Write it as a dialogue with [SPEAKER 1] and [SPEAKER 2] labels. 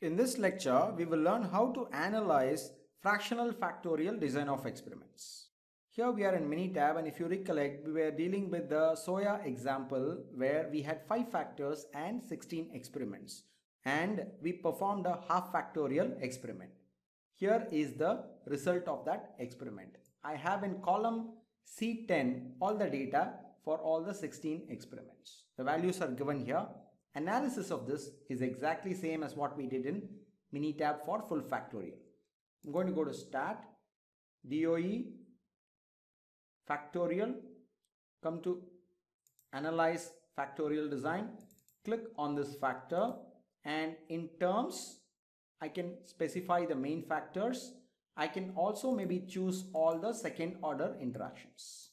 [SPEAKER 1] In this lecture, we will learn how to analyze fractional factorial design of experiments. Here we are in Minitab and if you recollect, we were dealing with the SOYA example where we had 5 factors and 16 experiments and we performed a half factorial experiment. Here is the result of that experiment. I have in column C10 all the data for all the 16 experiments. The values are given here Analysis of this is exactly same as what we did in Minitab for full factorial. I'm going to go to Stat, DOE, Factorial, come to Analyze Factorial Design, click on this factor and in terms I can specify the main factors. I can also maybe choose all the second order interactions.